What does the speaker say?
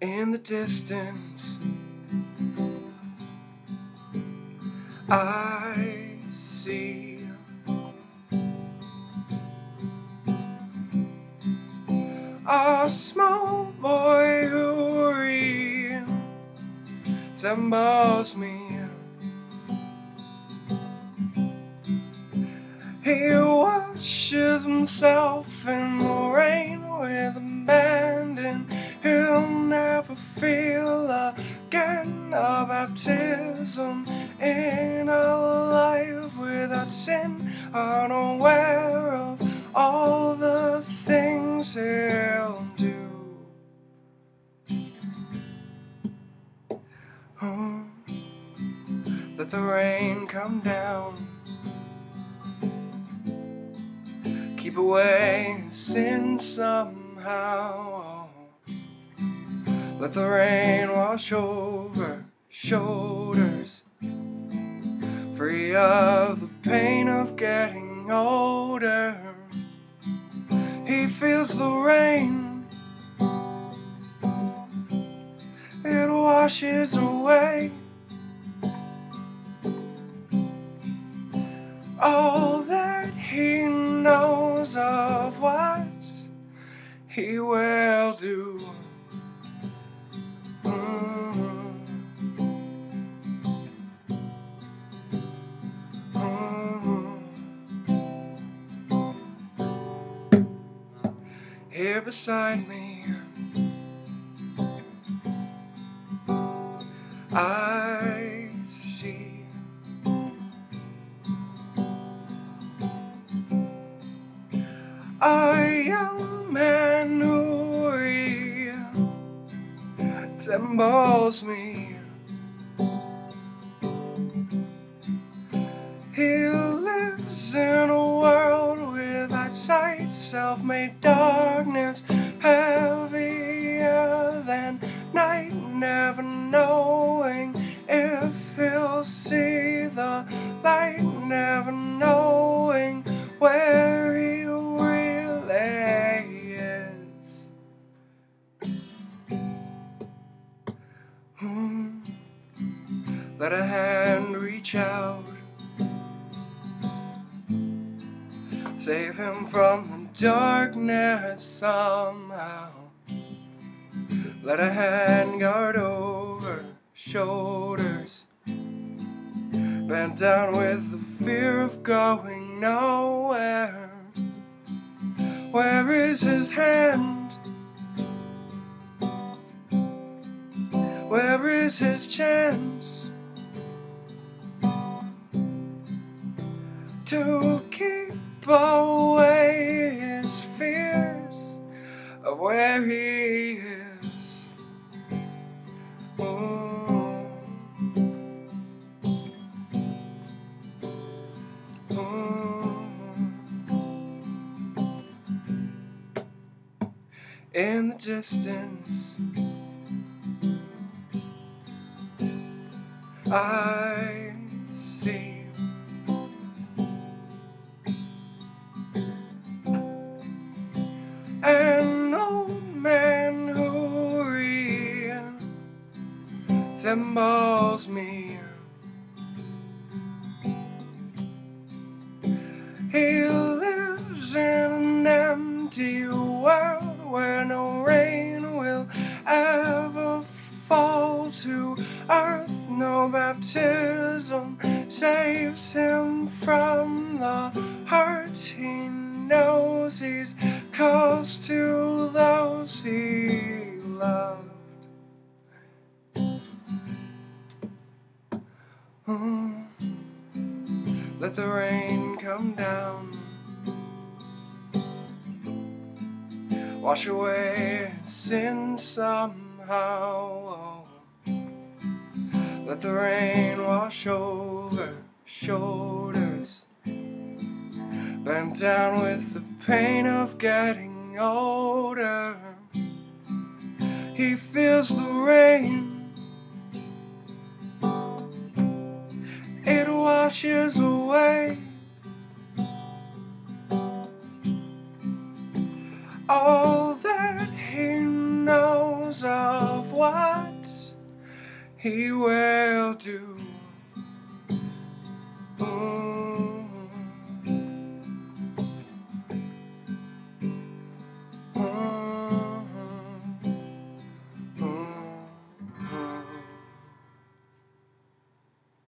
In the distance, I see a small boy who resembles me. He washes himself in the rain with abandon. Never feel again a baptism in a life without sin, unaware of all the things he'll do. Oh, let the rain come down. keep away sin somehow. Let the rain wash over shoulders, free of the pain of getting older. He feels the rain, it washes away. All that he knows of what he will do. Here beside me, I see. A young man who resembles me. He lives in a world without sight, self-made darkness, Let a hand reach out, save him from the darkness somehow. Let a hand guard over shoulders, bent down with the fear of going nowhere. Where is his hand? Where is his chance to keep away his fears of where he is? Mm. Mm. In the distance, I resembles me. He lives in an empty world where no rain will ever fall to earth. No baptism saves him from the hurt he knows he's close to Let the rain come down, wash away sin somehow. Let the rain wash over shoulders, bent down with the pain of getting older. He feels the rain, much away. All that he knows of what he will do.